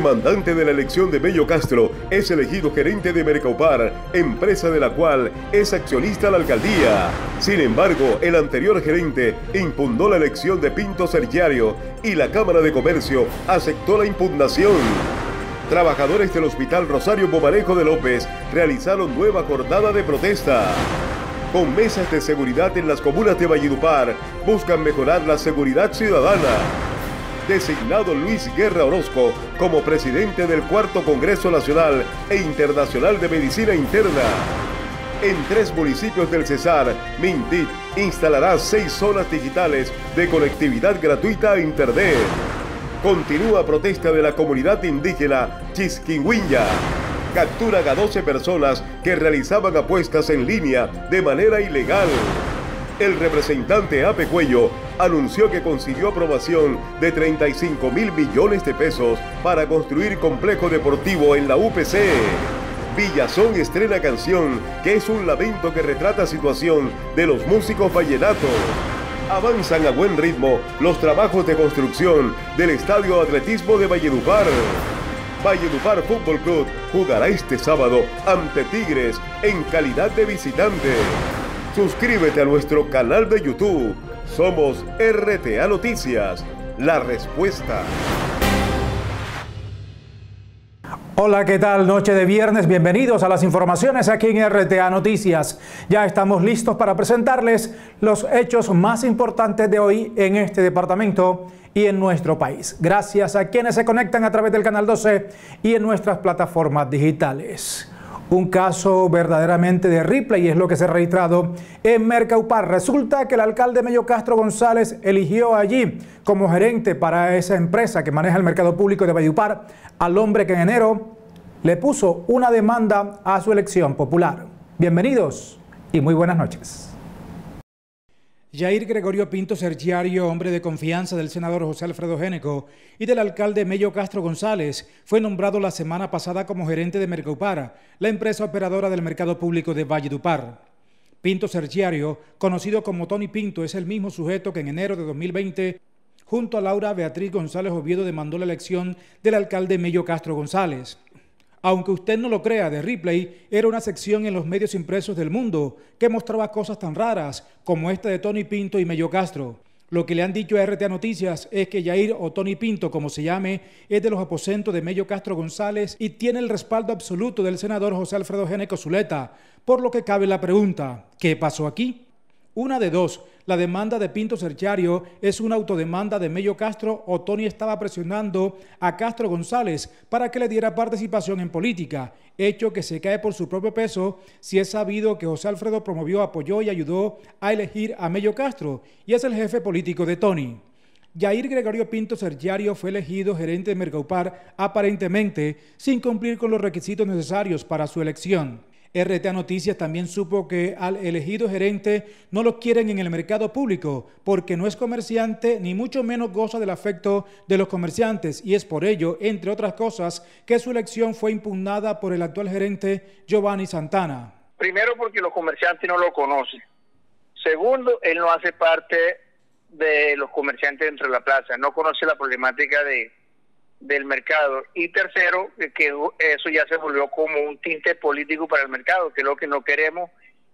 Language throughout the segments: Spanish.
demandante de la elección de Bello Castro, es elegido gerente de Mercaupar, empresa de la cual es accionista la alcaldía. Sin embargo, el anterior gerente impugnó la elección de Pinto Sergiario y la Cámara de Comercio aceptó la impugnación. Trabajadores del Hospital Rosario Bomarejo de López realizaron nueva jornada de protesta. Con mesas de seguridad en las comunas de Valledupar, buscan mejorar la seguridad ciudadana designado Luis Guerra Orozco como presidente del Cuarto Congreso Nacional e Internacional de Medicina Interna. En tres municipios del Cesar, Mintit instalará seis zonas digitales de conectividad gratuita a Internet. Continúa protesta de la comunidad indígena Chisquinguinya. Captura a 12 personas que realizaban apuestas en línea de manera ilegal el representante Ape Cuello anunció que consiguió aprobación de 35 mil millones de pesos para construir complejo deportivo en la UPC. Villazón estrena canción que es un lamento que retrata situación de los músicos vallenatos. Avanzan a buen ritmo los trabajos de construcción del Estadio Atletismo de Valledupar. Valledupar Fútbol Club jugará este sábado ante Tigres en calidad de visitante. Suscríbete a nuestro canal de YouTube. Somos RTA Noticias. La respuesta. Hola, ¿qué tal? Noche de viernes. Bienvenidos a las informaciones aquí en RTA Noticias. Ya estamos listos para presentarles los hechos más importantes de hoy en este departamento y en nuestro país. Gracias a quienes se conectan a través del canal 12 y en nuestras plataformas digitales. Un caso verdaderamente de replay es lo que se ha registrado en Mercaupar. Resulta que el alcalde Mello Castro González eligió allí como gerente para esa empresa que maneja el mercado público de Valledupar al hombre que en enero le puso una demanda a su elección popular. Bienvenidos y muy buenas noches. Jair Gregorio Pinto Sergiario, hombre de confianza del senador José Alfredo Géneco y del alcalde Mello Castro González, fue nombrado la semana pasada como gerente de Mercaupara, la empresa operadora del mercado público de Valledupar. Pinto Sergiario, conocido como Tony Pinto, es el mismo sujeto que en enero de 2020, junto a Laura Beatriz González Oviedo, demandó la elección del alcalde Mello Castro González. Aunque usted no lo crea, The Replay era una sección en los medios impresos del mundo que mostraba cosas tan raras como esta de Tony Pinto y Mello Castro. Lo que le han dicho a RTA Noticias es que Jair o Tony Pinto, como se llame, es de los aposentos de Mello Castro González y tiene el respaldo absoluto del senador José Alfredo Geneco Zuleta, por lo que cabe la pregunta, ¿qué pasó aquí? Una de dos, la demanda de Pinto Serchario es una autodemanda de Mello Castro o Tony estaba presionando a Castro González para que le diera participación en política, hecho que se cae por su propio peso si es sabido que José Alfredo promovió, apoyó y ayudó a elegir a Mello Castro y es el jefe político de Tony. Jair Gregorio Pinto Sergiario fue elegido gerente de Mercaupar aparentemente sin cumplir con los requisitos necesarios para su elección. RTA Noticias también supo que al elegido gerente no lo quieren en el mercado público porque no es comerciante ni mucho menos goza del afecto de los comerciantes y es por ello, entre otras cosas, que su elección fue impugnada por el actual gerente Giovanni Santana. Primero porque los comerciantes no lo conocen. Segundo, él no hace parte de los comerciantes dentro de la plaza, no conoce la problemática de, del mercado. Y tercero, que eso ya se volvió como un tinte político para el mercado, que es lo que no queremos,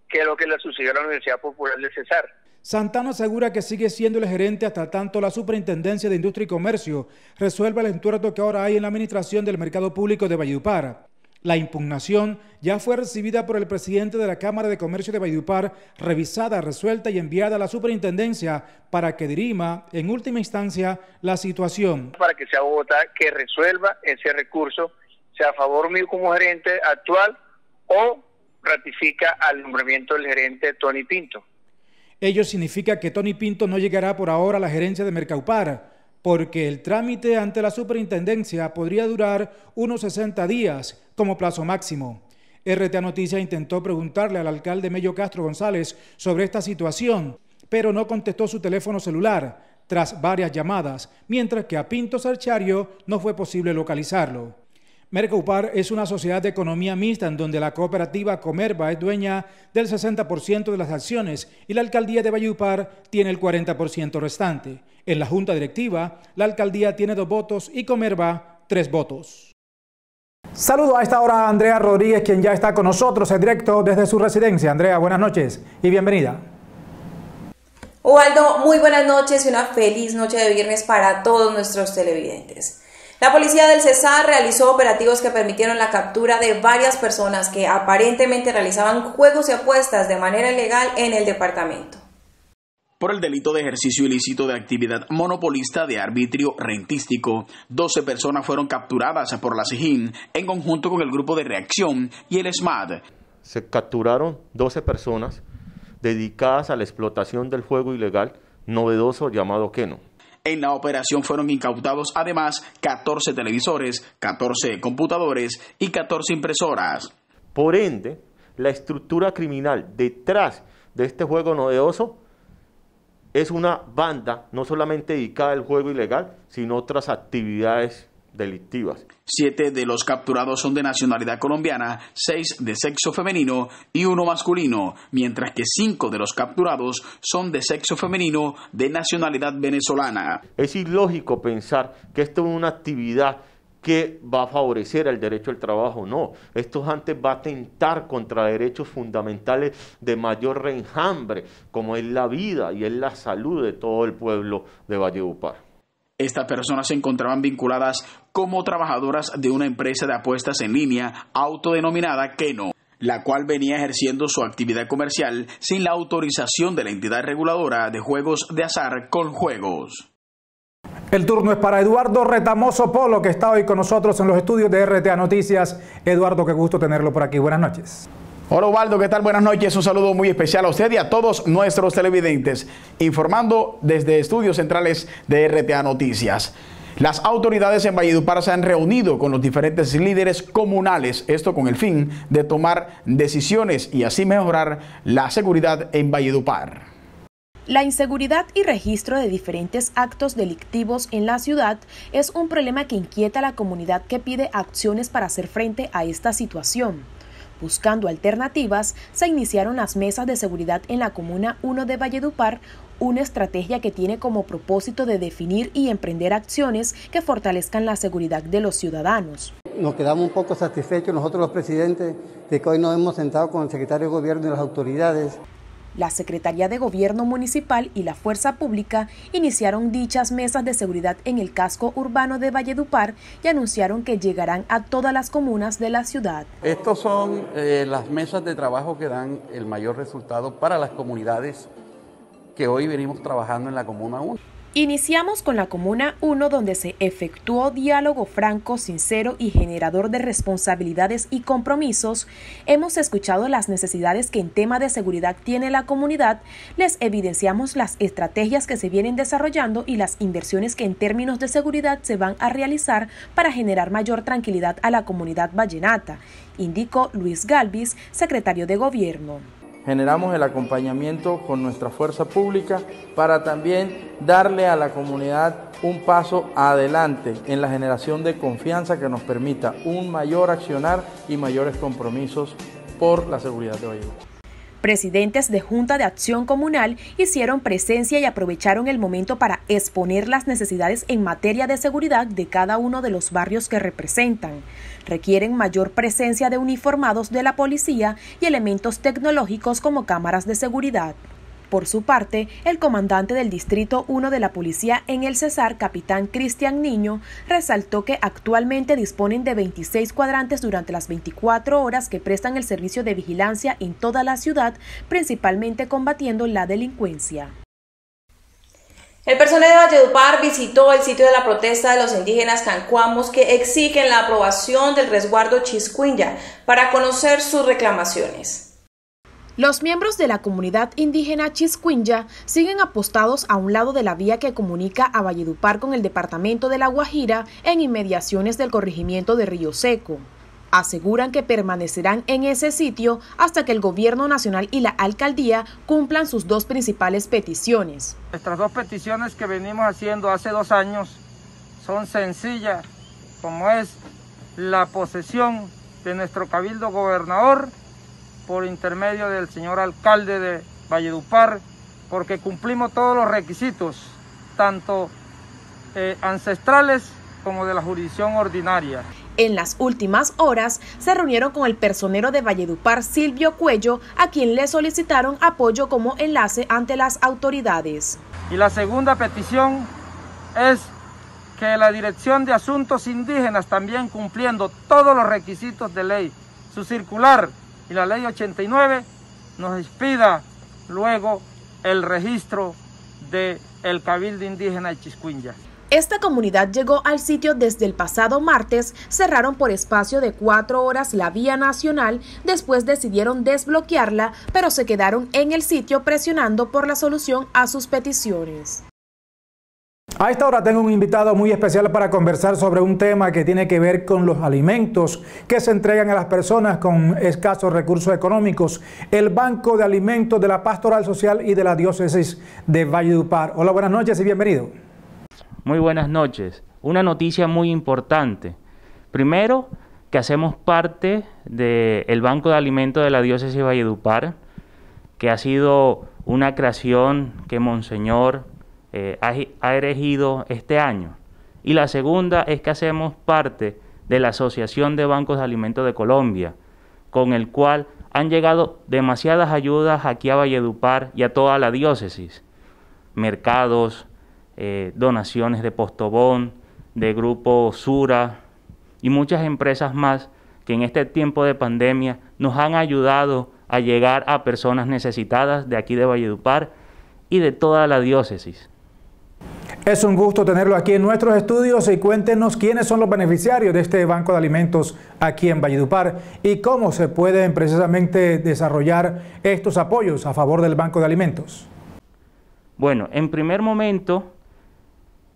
que es lo que le sucedió a la Universidad Popular de Cesar. Santana asegura que sigue siendo el gerente hasta tanto la Superintendencia de Industria y Comercio resuelva el entuerto que ahora hay en la administración del mercado público de Valledupar. La impugnación ya fue recibida por el presidente de la Cámara de Comercio de Valledupar, revisada, resuelta y enviada a la superintendencia para que dirima en última instancia la situación. Para que sea Bogotá que resuelva ese recurso, sea a favor mío como gerente actual o ratifica al nombramiento del gerente Tony Pinto. Ello significa que Tony Pinto no llegará por ahora a la gerencia de Mercaupar porque el trámite ante la superintendencia podría durar unos 60 días como plazo máximo. RTA Noticias intentó preguntarle al alcalde Mello Castro González sobre esta situación, pero no contestó su teléfono celular tras varias llamadas, mientras que a Pinto Sarchario no fue posible localizarlo. Mercaupar es una sociedad de economía mixta en donde la cooperativa Comerva es dueña del 60% de las acciones y la alcaldía de Valledupar tiene el 40% restante. En la junta directiva, la alcaldía tiene dos votos y Comerva tres votos. Saludo a esta hora a Andrea Rodríguez, quien ya está con nosotros en directo desde su residencia. Andrea, buenas noches y bienvenida. Ubaldo, muy buenas noches y una feliz noche de viernes para todos nuestros televidentes. La policía del Cesar realizó operativos que permitieron la captura de varias personas que aparentemente realizaban juegos y apuestas de manera ilegal en el departamento por el delito de ejercicio ilícito de actividad monopolista de arbitrio rentístico. 12 personas fueron capturadas por la SIGIN en conjunto con el grupo de reacción y el SMAD. Se capturaron 12 personas dedicadas a la explotación del juego ilegal novedoso llamado Keno. En la operación fueron incautados además 14 televisores, 14 computadores y 14 impresoras. Por ende, la estructura criminal detrás de este juego novedoso es una banda no solamente dedicada al juego ilegal, sino otras actividades delictivas. Siete de los capturados son de nacionalidad colombiana, seis de sexo femenino y uno masculino, mientras que cinco de los capturados son de sexo femenino de nacionalidad venezolana. Es ilógico pensar que esto es una actividad que va a favorecer el derecho al trabajo, no. Esto antes va a atentar contra derechos fundamentales de mayor reenjambre, como es la vida y es la salud de todo el pueblo de Valledupar. Estas personas se encontraban vinculadas como trabajadoras de una empresa de apuestas en línea autodenominada Keno, la cual venía ejerciendo su actividad comercial sin la autorización de la entidad reguladora de juegos de azar con juegos. El turno es para Eduardo Retamoso Polo, que está hoy con nosotros en los estudios de RTA Noticias. Eduardo, qué gusto tenerlo por aquí. Buenas noches. Hola Ubaldo, ¿qué tal? Buenas noches. Un saludo muy especial a usted y a todos nuestros televidentes, informando desde estudios centrales de RTA Noticias. Las autoridades en Valledupar se han reunido con los diferentes líderes comunales, esto con el fin de tomar decisiones y así mejorar la seguridad en Valledupar. La inseguridad y registro de diferentes actos delictivos en la ciudad es un problema que inquieta a la comunidad que pide acciones para hacer frente a esta situación. Buscando alternativas, se iniciaron las mesas de seguridad en la Comuna 1 de Valledupar, una estrategia que tiene como propósito de definir y emprender acciones que fortalezcan la seguridad de los ciudadanos. Nos quedamos un poco satisfechos nosotros los presidentes de que hoy nos hemos sentado con el secretario de Gobierno y las autoridades la Secretaría de Gobierno Municipal y la Fuerza Pública iniciaron dichas mesas de seguridad en el casco urbano de Valledupar y anunciaron que llegarán a todas las comunas de la ciudad. Estos son eh, las mesas de trabajo que dan el mayor resultado para las comunidades que hoy venimos trabajando en la Comuna 1. Iniciamos con la Comuna 1 donde se efectuó diálogo franco, sincero y generador de responsabilidades y compromisos. Hemos escuchado las necesidades que en tema de seguridad tiene la comunidad, les evidenciamos las estrategias que se vienen desarrollando y las inversiones que en términos de seguridad se van a realizar para generar mayor tranquilidad a la comunidad vallenata, indicó Luis Galvis, secretario de Gobierno generamos el acompañamiento con nuestra fuerza pública para también darle a la comunidad un paso adelante en la generación de confianza que nos permita un mayor accionar y mayores compromisos por la seguridad de Valledupar. Presidentes de Junta de Acción Comunal hicieron presencia y aprovecharon el momento para exponer las necesidades en materia de seguridad de cada uno de los barrios que representan requieren mayor presencia de uniformados de la policía y elementos tecnológicos como cámaras de seguridad. Por su parte, el comandante del Distrito 1 de la Policía en el Cesar, capitán Cristian Niño, resaltó que actualmente disponen de 26 cuadrantes durante las 24 horas que prestan el servicio de vigilancia en toda la ciudad, principalmente combatiendo la delincuencia. El personal de Valledupar visitó el sitio de la protesta de los indígenas cancuamos que exigen la aprobación del resguardo Chiscuinya para conocer sus reclamaciones. Los miembros de la comunidad indígena Chiscuinya siguen apostados a un lado de la vía que comunica a Valledupar con el departamento de La Guajira en inmediaciones del corregimiento de Río Seco aseguran que permanecerán en ese sitio hasta que el gobierno nacional y la alcaldía cumplan sus dos principales peticiones. Nuestras dos peticiones que venimos haciendo hace dos años son sencillas, como es la posesión de nuestro cabildo gobernador por intermedio del señor alcalde de Valledupar, porque cumplimos todos los requisitos, tanto eh, ancestrales como de la jurisdicción ordinaria. En las últimas horas se reunieron con el personero de Valledupar, Silvio Cuello, a quien le solicitaron apoyo como enlace ante las autoridades. Y la segunda petición es que la Dirección de Asuntos Indígenas, también cumpliendo todos los requisitos de ley, su circular y la ley 89, nos expida luego el registro del el Cabildo Indígena de Chiscuinya. Esta comunidad llegó al sitio desde el pasado martes, cerraron por espacio de cuatro horas la vía nacional, después decidieron desbloquearla, pero se quedaron en el sitio presionando por la solución a sus peticiones. A esta hora tengo un invitado muy especial para conversar sobre un tema que tiene que ver con los alimentos que se entregan a las personas con escasos recursos económicos. El Banco de Alimentos de la Pastoral Social y de la Diócesis de Valledupar. Hola, buenas noches y bienvenido. Muy buenas noches. Una noticia muy importante. Primero, que hacemos parte del Banco de Alimentos de la Diócesis de Valledupar, que ha sido una creación que Monseñor eh, ha, erigido este año. Y la segunda es que hacemos parte de la Asociación de Bancos de Alimentos de Colombia, con el cual han llegado demasiadas ayudas aquí a Valledupar y a toda la diócesis. Mercados, eh, donaciones de Postobón, de Grupo Sura y muchas empresas más que en este tiempo de pandemia nos han ayudado a llegar a personas necesitadas de aquí de Valledupar y de toda la diócesis. Es un gusto tenerlo aquí en nuestros estudios y cuéntenos quiénes son los beneficiarios de este Banco de Alimentos aquí en Valledupar y cómo se pueden precisamente desarrollar estos apoyos a favor del Banco de Alimentos. Bueno, en primer momento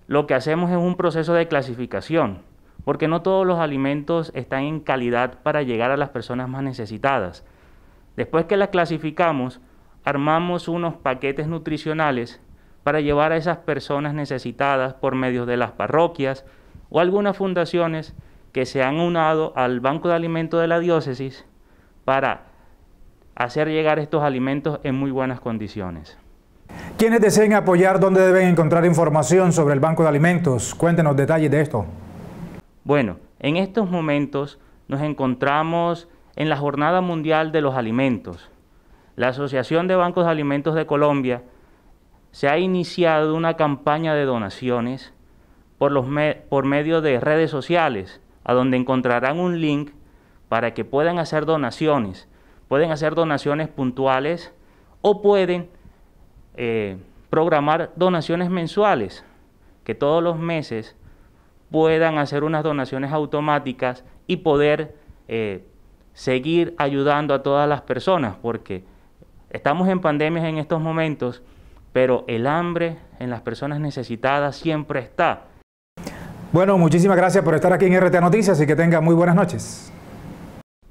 lo que hacemos es un proceso de clasificación, porque no todos los alimentos están en calidad para llegar a las personas más necesitadas. Después que las clasificamos, armamos unos paquetes nutricionales para llevar a esas personas necesitadas por medio de las parroquias o algunas fundaciones que se han unado al Banco de Alimentos de la Diócesis para hacer llegar estos alimentos en muy buenas condiciones. Quienes deseen apoyar, ¿dónde deben encontrar información sobre el Banco de Alimentos? Cuéntenos detalles de esto. Bueno, en estos momentos nos encontramos en la Jornada Mundial de los Alimentos. La Asociación de Bancos de Alimentos de Colombia se ha iniciado una campaña de donaciones por, los por medio de redes sociales, a donde encontrarán un link para que puedan hacer donaciones. Pueden hacer donaciones puntuales o pueden eh, programar donaciones mensuales, que todos los meses puedan hacer unas donaciones automáticas y poder eh, seguir ayudando a todas las personas, porque estamos en pandemias en estos momentos pero el hambre en las personas necesitadas siempre está. Bueno, muchísimas gracias por estar aquí en RTA Noticias y que tengan muy buenas noches.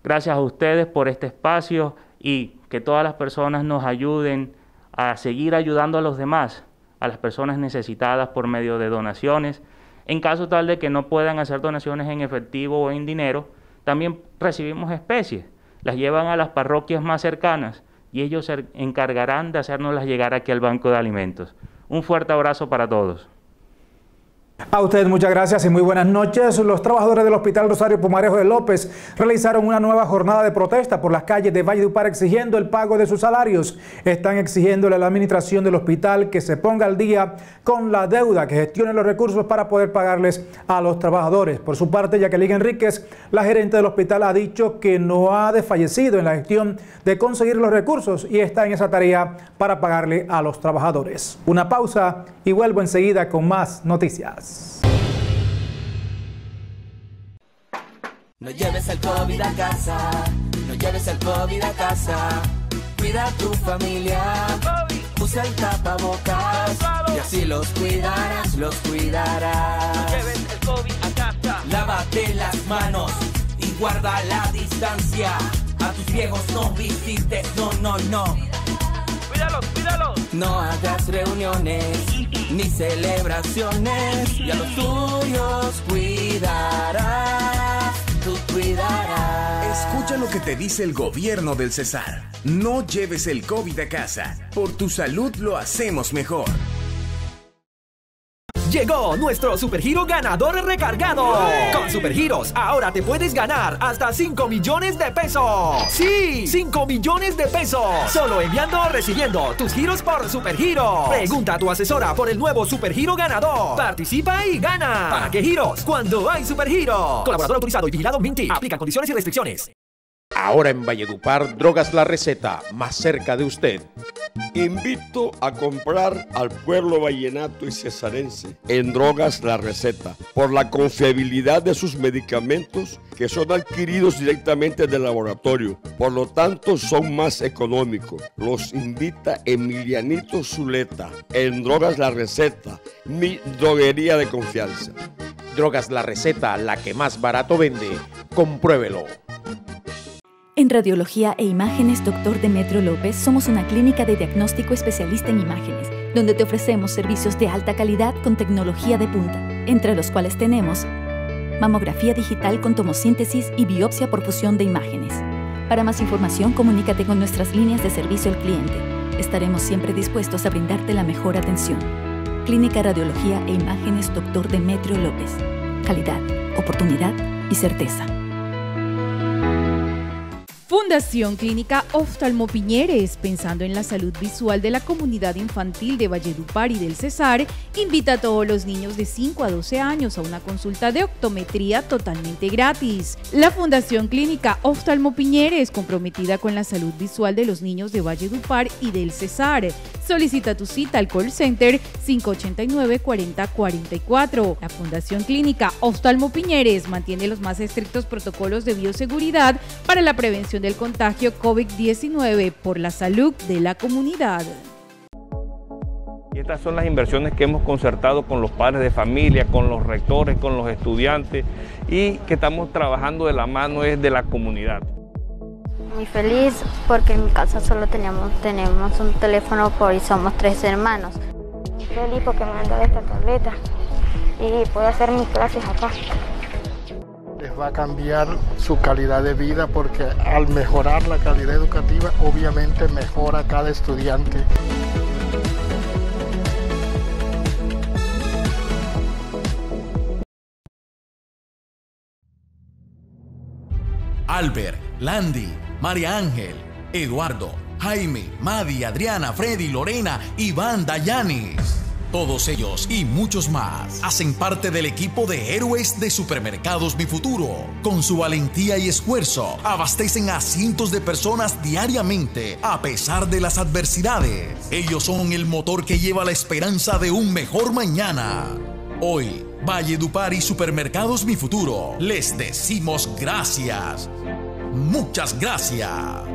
Gracias a ustedes por este espacio y que todas las personas nos ayuden a seguir ayudando a los demás, a las personas necesitadas por medio de donaciones. En caso tal de que no puedan hacer donaciones en efectivo o en dinero, también recibimos especies. Las llevan a las parroquias más cercanas y ellos se encargarán de hacernoslas llegar aquí al Banco de Alimentos. Un fuerte abrazo para todos. A ustedes muchas gracias y muy buenas noches. Los trabajadores del Hospital Rosario Pumarejo de López realizaron una nueva jornada de protesta por las calles de Valledupar exigiendo el pago de sus salarios. Están exigiéndole a la administración del hospital que se ponga al día con la deuda, que gestione los recursos para poder pagarles a los trabajadores. Por su parte, Jacqueline Enríquez, la gerente del hospital, ha dicho que no ha desfallecido en la gestión de conseguir los recursos y está en esa tarea para pagarle a los trabajadores. Una pausa y vuelvo enseguida con más noticias. No lleves el COVID a casa, no lleves el COVID a casa. Cuida a tu familia, usa el tapabocas y así los cuidarás, los cuidarás. No lleves el COVID a casa. Lávate las manos y guarda la distancia. A tus viejos no visites, no, no, no. Cuídalos, cuídalos. No hagas reuniones ni celebraciones y a los tuyos cuidarás, Escucha lo que te dice el gobierno del Cesar. No lleves el COVID a casa. Por tu salud lo hacemos mejor. Llegó nuestro Supergiro ganador recargado. Con Supergiros, ahora te puedes ganar hasta 5 millones de pesos. Sí, 5 millones de pesos. Solo enviando o recibiendo tus giros por Supergiro. Pregunta a tu asesora por el nuevo Supergiro ganador. Participa y gana. ¿Para qué giros? Cuando hay Supergiro. Colaborador autorizado y vigilado Minty. Aplica condiciones y restricciones. Ahora en Valledupar, Drogas La Receta, más cerca de usted. Invito a comprar al pueblo vallenato y cesarense en Drogas La Receta por la confiabilidad de sus medicamentos que son adquiridos directamente del laboratorio. Por lo tanto, son más económicos. Los invita Emilianito Zuleta en Drogas La Receta, mi droguería de confianza. Drogas La Receta, la que más barato vende. Compruébelo. En Radiología e Imágenes Dr. Demetrio López somos una clínica de diagnóstico especialista en imágenes, donde te ofrecemos servicios de alta calidad con tecnología de punta, entre los cuales tenemos mamografía digital con tomosíntesis y biopsia por fusión de imágenes. Para más información, comunícate con nuestras líneas de servicio al cliente. Estaremos siempre dispuestos a brindarte la mejor atención. Clínica Radiología e Imágenes Dr. Demetrio López. Calidad, oportunidad y certeza. Fundación Clínica Oftalmo Piñeres, pensando en la salud visual de la comunidad infantil de Valledupar y del Cesar, invita a todos los niños de 5 a 12 años a una consulta de optometría totalmente gratis. La Fundación Clínica Oftalmo Piñeres, comprometida con la salud visual de los niños de Valledupar y del Cesar. Solicita tu cita al call center 589-4044. La Fundación Clínica Oftalmo Piñeres mantiene los más estrictos protocolos de bioseguridad para la prevención del contagio COVID-19 por la salud de la comunidad. Y estas son las inversiones que hemos concertado con los padres de familia, con los rectores, con los estudiantes y que estamos trabajando de la mano es de la comunidad. Muy feliz porque en mi casa solo teníamos, tenemos un teléfono por y somos tres hermanos. Muy feliz porque me han dado esta tableta y puedo hacer mis clases acá les va a cambiar su calidad de vida porque al mejorar la calidad educativa obviamente mejora cada estudiante. Albert, Landy, María Ángel, Eduardo, Jaime, Madi, Adriana, Freddy, Lorena, Iván, Dayanis. Todos ellos y muchos más hacen parte del equipo de héroes de Supermercados Mi Futuro. Con su valentía y esfuerzo, abastecen a cientos de personas diariamente a pesar de las adversidades. Ellos son el motor que lleva la esperanza de un mejor mañana. Hoy, Valledupar y Supermercados Mi Futuro, les decimos gracias. Muchas gracias.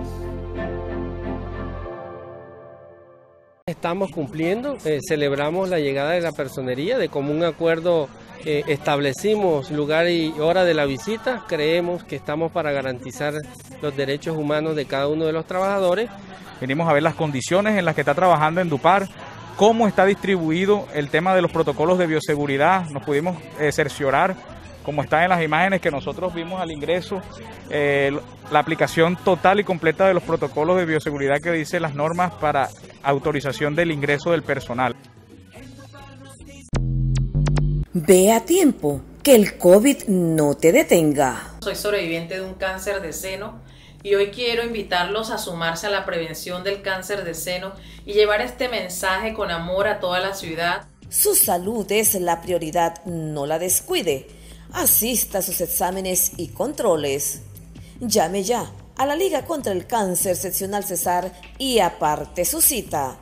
Estamos cumpliendo, eh, celebramos la llegada de la personería, de común acuerdo eh, establecimos lugar y hora de la visita, creemos que estamos para garantizar los derechos humanos de cada uno de los trabajadores. Venimos a ver las condiciones en las que está trabajando en Dupar, cómo está distribuido el tema de los protocolos de bioseguridad, nos pudimos eh, cerciorar como está en las imágenes que nosotros vimos al ingreso, eh, la aplicación total y completa de los protocolos de bioseguridad que dice las normas para autorización del ingreso del personal. Ve a tiempo, que el COVID no te detenga. Soy sobreviviente de un cáncer de seno y hoy quiero invitarlos a sumarse a la prevención del cáncer de seno y llevar este mensaje con amor a toda la ciudad. Su salud es la prioridad, no la descuide asista a sus exámenes y controles. Llame ya a la Liga contra el Cáncer Seccional Cesar y aparte su cita.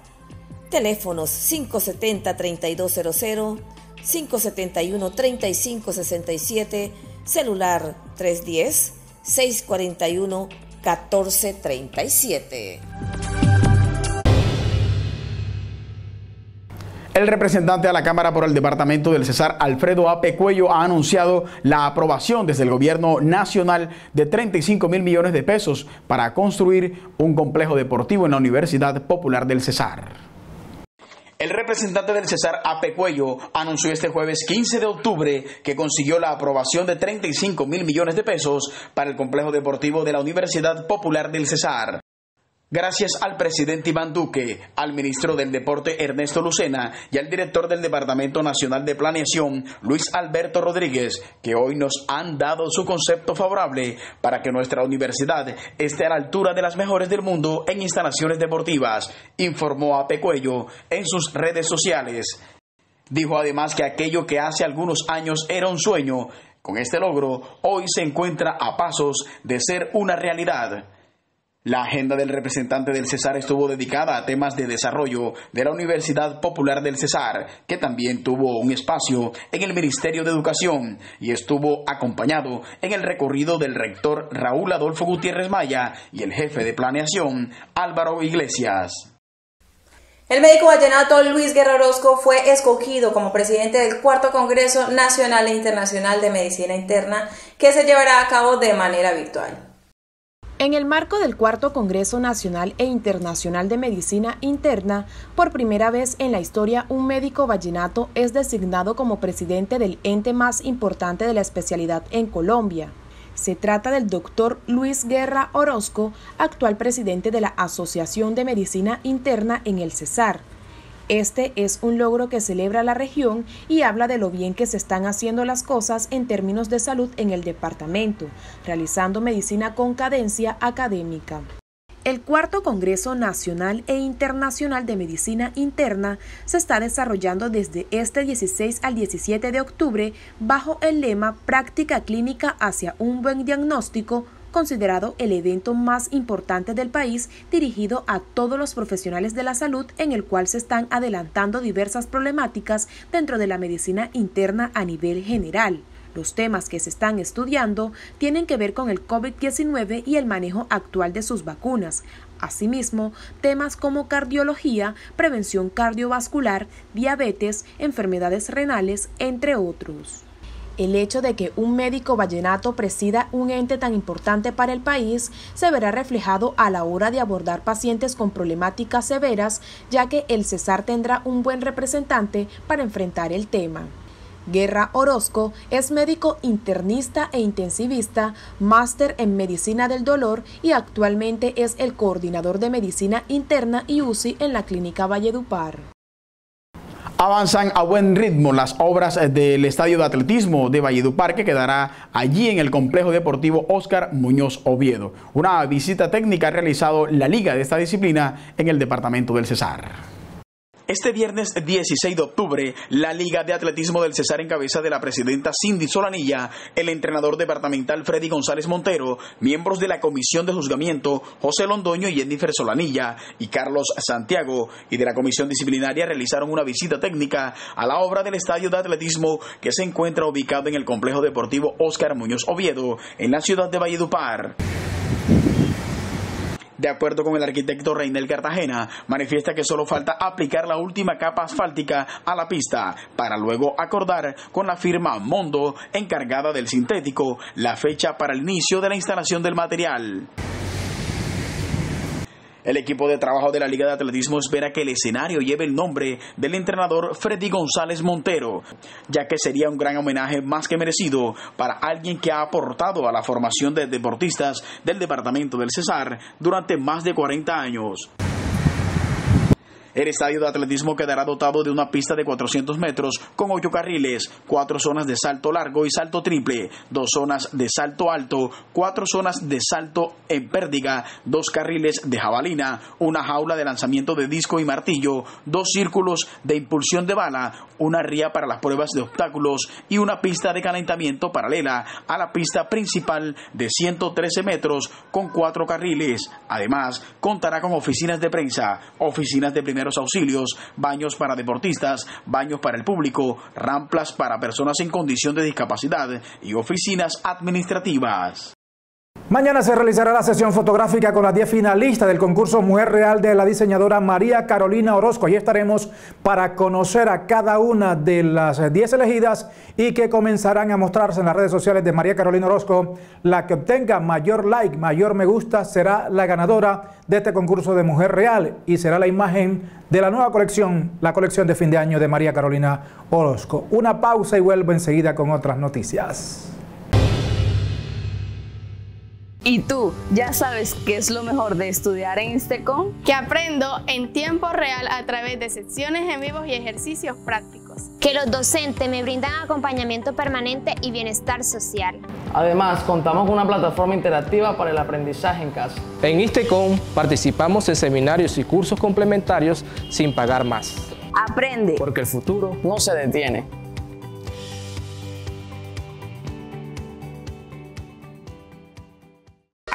Teléfonos 570-3200, 571-3567, celular 310-641-1437. El representante de la Cámara por el Departamento del Cesar, Alfredo Ape Cuello, ha anunciado la aprobación desde el Gobierno Nacional de 35 mil millones de pesos para construir un complejo deportivo en la Universidad Popular del Cesar. El representante del Cesar Ape Cuello anunció este jueves 15 de octubre que consiguió la aprobación de 35 mil millones de pesos para el complejo deportivo de la Universidad Popular del Cesar. Gracias al presidente Iván Duque, al ministro del Deporte Ernesto Lucena y al director del Departamento Nacional de Planeación, Luis Alberto Rodríguez, que hoy nos han dado su concepto favorable para que nuestra universidad esté a la altura de las mejores del mundo en instalaciones deportivas, informó a Pecuello en sus redes sociales. Dijo además que aquello que hace algunos años era un sueño, con este logro hoy se encuentra a pasos de ser una realidad. La agenda del representante del Cesar estuvo dedicada a temas de desarrollo de la Universidad Popular del Cesar, que también tuvo un espacio en el Ministerio de Educación y estuvo acompañado en el recorrido del rector Raúl Adolfo Gutiérrez Maya y el jefe de planeación Álvaro Iglesias. El médico vallenato Luis Guerra Orozco fue escogido como presidente del cuarto Congreso Nacional e Internacional de Medicina Interna que se llevará a cabo de manera virtual. En el marco del cuarto Congreso Nacional e Internacional de Medicina Interna, por primera vez en la historia un médico vallenato es designado como presidente del ente más importante de la especialidad en Colombia. Se trata del doctor Luis Guerra Orozco, actual presidente de la Asociación de Medicina Interna en el Cesar. Este es un logro que celebra la región y habla de lo bien que se están haciendo las cosas en términos de salud en el departamento, realizando medicina con cadencia académica. El cuarto Congreso Nacional e Internacional de Medicina Interna se está desarrollando desde este 16 al 17 de octubre bajo el lema Práctica clínica hacia un buen diagnóstico considerado el evento más importante del país dirigido a todos los profesionales de la salud en el cual se están adelantando diversas problemáticas dentro de la medicina interna a nivel general. Los temas que se están estudiando tienen que ver con el COVID-19 y el manejo actual de sus vacunas. Asimismo, temas como cardiología, prevención cardiovascular, diabetes, enfermedades renales, entre otros. El hecho de que un médico vallenato presida un ente tan importante para el país se verá reflejado a la hora de abordar pacientes con problemáticas severas, ya que el Cesar tendrá un buen representante para enfrentar el tema. Guerra Orozco es médico internista e intensivista, máster en medicina del dolor y actualmente es el coordinador de medicina interna y UCI en la Clínica Valledupar. Avanzan a buen ritmo las obras del estadio de atletismo de Valledupar que quedará allí en el complejo deportivo Oscar Muñoz Oviedo. Una visita técnica ha realizado la liga de esta disciplina en el departamento del Cesar. Este viernes 16 de octubre, la Liga de Atletismo del Cesar en cabeza de la presidenta Cindy Solanilla, el entrenador departamental Freddy González Montero, miembros de la comisión de juzgamiento José Londoño y Jennifer Solanilla y Carlos Santiago y de la comisión disciplinaria realizaron una visita técnica a la obra del estadio de atletismo que se encuentra ubicado en el complejo deportivo Óscar Muñoz Oviedo en la ciudad de Valledupar. De acuerdo con el arquitecto Reinel Cartagena, manifiesta que solo falta aplicar la última capa asfáltica a la pista para luego acordar con la firma Mondo encargada del sintético la fecha para el inicio de la instalación del material. El equipo de trabajo de la Liga de Atletismo espera que el escenario lleve el nombre del entrenador Freddy González Montero, ya que sería un gran homenaje más que merecido para alguien que ha aportado a la formación de deportistas del departamento del Cesar durante más de 40 años. El estadio de atletismo quedará dotado de una pista de 400 metros con ocho carriles, cuatro zonas de salto largo y salto triple, dos zonas de salto alto, cuatro zonas de salto en pérdiga, dos carriles de jabalina, una jaula de lanzamiento de disco y martillo, dos círculos de impulsión de bala, una ría para las pruebas de obstáculos y una pista de calentamiento paralela a la pista principal de 113 metros con cuatro carriles. Además, contará con oficinas de prensa, oficinas de auxilios, baños para deportistas, baños para el público, ramplas para personas en condición de discapacidad y oficinas administrativas. Mañana se realizará la sesión fotográfica con las 10 finalistas del concurso Mujer Real de la diseñadora María Carolina Orozco. Allí estaremos para conocer a cada una de las 10 elegidas y que comenzarán a mostrarse en las redes sociales de María Carolina Orozco. La que obtenga mayor like, mayor me gusta, será la ganadora de este concurso de Mujer Real y será la imagen de la nueva colección, la colección de fin de año de María Carolina Orozco. Una pausa y vuelvo enseguida con otras noticias. ¿Y tú ya sabes qué es lo mejor de estudiar en Instecom? Que aprendo en tiempo real a través de secciones en vivo y ejercicios prácticos. Que los docentes me brindan acompañamiento permanente y bienestar social. Además, contamos con una plataforma interactiva para el aprendizaje en casa. En Istecom participamos en seminarios y cursos complementarios sin pagar más. Aprende. Porque el futuro no se detiene.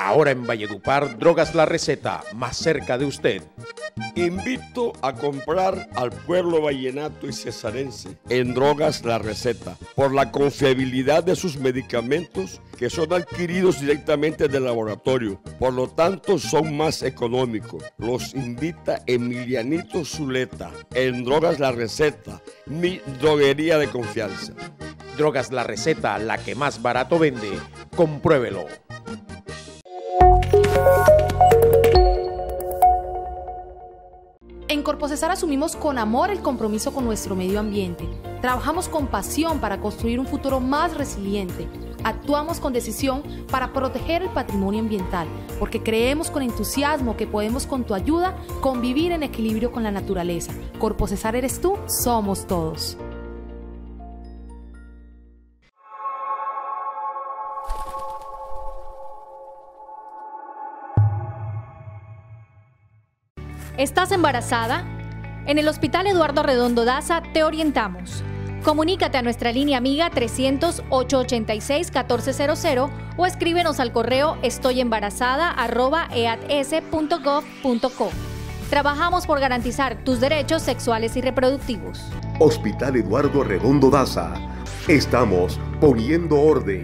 Ahora en Valledupar, Drogas La Receta, más cerca de usted. Invito a comprar al pueblo vallenato y cesarense en Drogas La Receta por la confiabilidad de sus medicamentos que son adquiridos directamente del laboratorio. Por lo tanto, son más económicos. Los invita Emilianito Zuleta en Drogas La Receta, mi droguería de confianza. Drogas La Receta, la que más barato vende. Compruébelo. Corpocesar asumimos con amor el compromiso con nuestro medio ambiente. Trabajamos con pasión para construir un futuro más resiliente. Actuamos con decisión para proteger el patrimonio ambiental, porque creemos con entusiasmo que podemos con tu ayuda convivir en equilibrio con la naturaleza. Corpocesar eres tú, somos todos. ¿Estás embarazada? En el Hospital Eduardo Redondo Daza te orientamos. Comunícate a nuestra línea amiga 300-886-1400 o escríbenos al correo estoyembarazada.eads.gov.co. Trabajamos por garantizar tus derechos sexuales y reproductivos. Hospital Eduardo Redondo Daza. Estamos poniendo orden.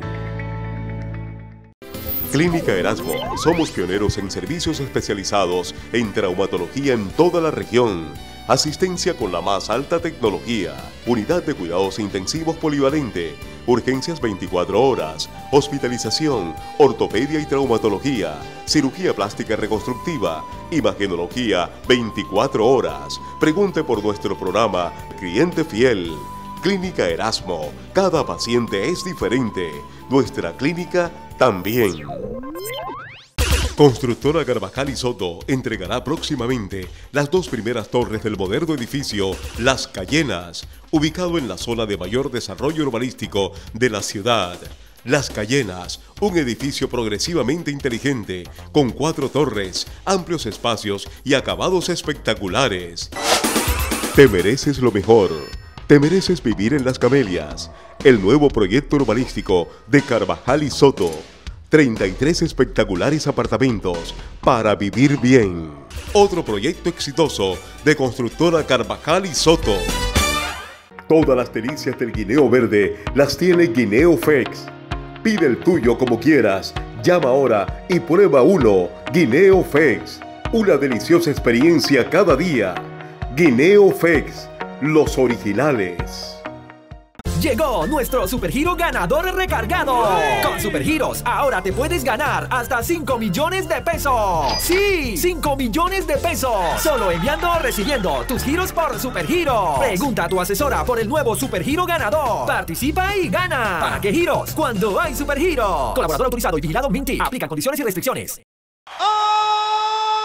Clínica Erasmo. Somos pioneros en servicios especializados en traumatología en toda la región. Asistencia con la más alta tecnología. Unidad de cuidados intensivos polivalente. Urgencias 24 horas. Hospitalización. Ortopedia y traumatología. Cirugía plástica reconstructiva. Imagenología 24 horas. Pregunte por nuestro programa Cliente Fiel. Clínica Erasmo. Cada paciente es diferente. Nuestra clínica también. Constructora Carvajal y Soto entregará próximamente las dos primeras torres del moderno edificio Las Cayenas, ubicado en la zona de mayor desarrollo urbanístico de la ciudad. Las Cayenas, un edificio progresivamente inteligente, con cuatro torres, amplios espacios y acabados espectaculares. Te mereces lo mejor. Te mereces vivir en Las Camelias, el nuevo proyecto urbanístico de Carvajal y Soto. 33 espectaculares apartamentos para vivir bien. Otro proyecto exitoso de constructora Carvajal y Soto. Todas las delicias del guineo verde las tiene Guineo Fex. Pide el tuyo como quieras. Llama ahora y prueba uno. Guineo Fex. Una deliciosa experiencia cada día. Guineo Fex los originales. Llegó nuestro supergiro ganador recargado. Con supergiros, ahora te puedes ganar hasta 5 millones de pesos. Sí, 5 millones de pesos. Solo enviando o recibiendo tus giros por supergiro. Pregunta a tu asesora por el nuevo supergiro ganador. Participa y gana. ¿Para qué giros? Cuando hay supergiro. Colaborador autorizado y vigilado Minty. Aplican condiciones y restricciones.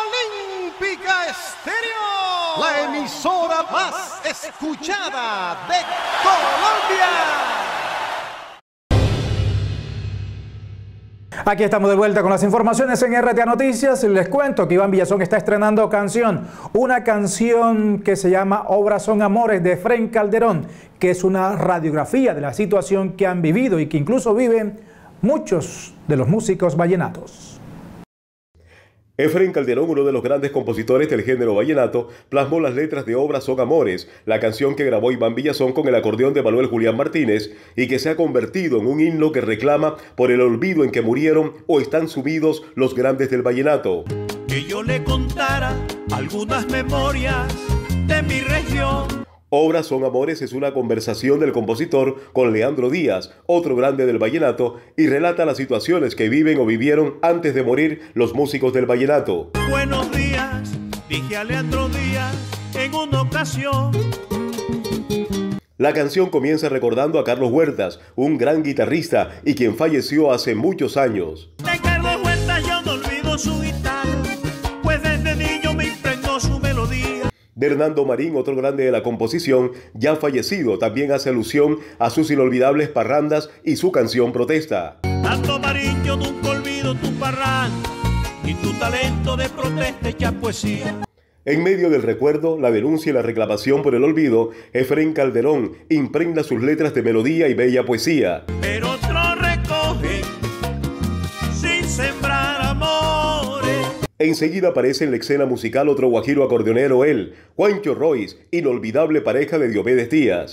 Olímpica Estéreo la emisora más escuchada de Colombia. Aquí estamos de vuelta con las informaciones en RTA Noticias. Les cuento que Iván Villazón está estrenando canción, una canción que se llama Obras son Amores de Fren Calderón, que es una radiografía de la situación que han vivido y que incluso viven muchos de los músicos vallenatos. Efren Calderón, uno de los grandes compositores del género vallenato, plasmó las letras de Obras son Amores, la canción que grabó Iván Villazón con el acordeón de Manuel Julián Martínez y que se ha convertido en un himno que reclama por el olvido en que murieron o están sumidos los grandes del vallenato. Que yo le contara algunas memorias de mi región Obras son amores es una conversación del compositor con Leandro Díaz, otro grande del vallenato, y relata las situaciones que viven o vivieron antes de morir los músicos del vallenato. Buenos días, dije a Leandro Díaz en una ocasión. La canción comienza recordando a Carlos Huertas, un gran guitarrista y quien falleció hace muchos años. De De Hernando Marín, otro grande de la composición, ya fallecido, también hace alusión a sus inolvidables parrandas y su canción protesta. Tanto Marín, yo nunca olvido tu parranda y tu talento de protesta hecha poesía. En medio del recuerdo, la denuncia y la reclamación por el olvido, Efren Calderón impregna sus letras de melodía y bella poesía. Pero Enseguida aparece en la escena musical otro guajiro acordeonero, él, Juancho Royce, inolvidable pareja de Diomedes Díaz.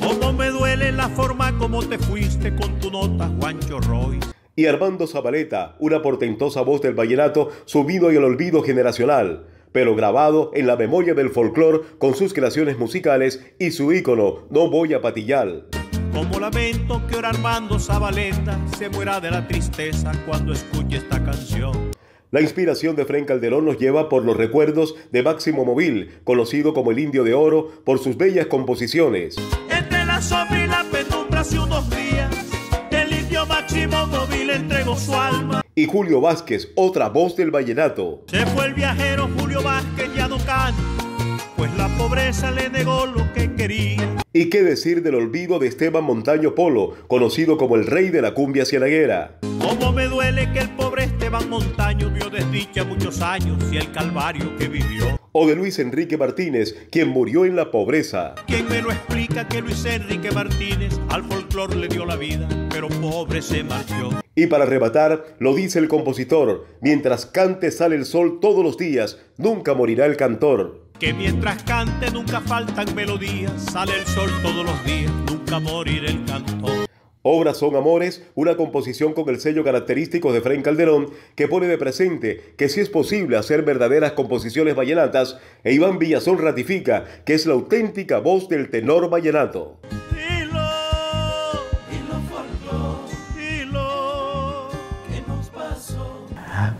Cómo me duele la forma como te fuiste con tu nota, Juancho Royce. Y Armando Zabaleta, una portentosa voz del vallenato subido en el olvido generacional pero grabado en la memoria del folclore con sus creaciones musicales y su ícono, No voy a patillar. Como lamento que ahora Armando Zabaleta se muera de la tristeza cuando escuche esta canción. La inspiración de Fren Calderón nos lleva por los recuerdos de Máximo Móvil, conocido como el Indio de Oro, por sus bellas composiciones. Entre la sombra y la penumbra hace unos días, el Indio Máximo Móvil entregó su alma. Y Julio Vázquez, otra voz del vallenato. Se fue el viajero Julio Vázquez ya no canta, pues la pobreza le negó lo que quería. ¿Y qué decir del olvido de Esteban Montaño Polo, conocido como el rey de la cumbia cielaguera? Cómo me duele que el Esteban Montaño vio desdicha muchos años y el calvario que vivió. O de Luis Enrique Martínez, quien murió en la pobreza. ¿Quién me lo explica que Luis Enrique Martínez al folclor le dio la vida, pero pobre se marchó? Y para arrebatar, lo dice el compositor, mientras cante sale el sol todos los días, nunca morirá el cantor. Que mientras cante nunca faltan melodías, sale el sol todos los días, nunca morirá el cantor. Obras son amores, una composición con el sello característico de Fren Calderón que pone de presente que si es posible hacer verdaderas composiciones vallenatas e Iván Villazón ratifica que es la auténtica voz del tenor vallenato.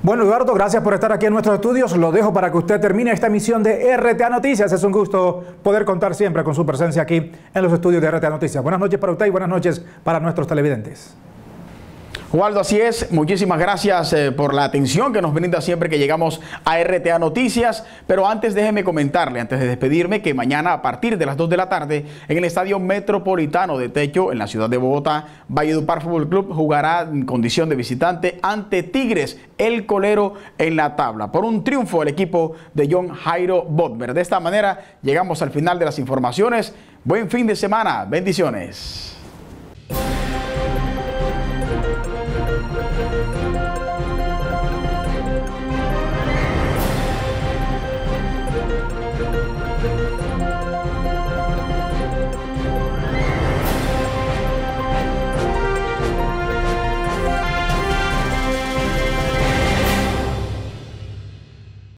Bueno, Eduardo, gracias por estar aquí en nuestros estudios. Lo dejo para que usted termine esta emisión de RTA Noticias. Es un gusto poder contar siempre con su presencia aquí en los estudios de RTA Noticias. Buenas noches para usted y buenas noches para nuestros televidentes. Waldo, así es. Muchísimas gracias eh, por la atención que nos brinda siempre que llegamos a RTA Noticias. Pero antes déjeme comentarle, antes de despedirme, que mañana a partir de las 2 de la tarde en el Estadio Metropolitano de Techo, en la ciudad de Bogotá, Valledupar Fútbol Club jugará en condición de visitante ante Tigres, el colero en la tabla. Por un triunfo el equipo de John Jairo Botmer. De esta manera llegamos al final de las informaciones. Buen fin de semana. Bendiciones.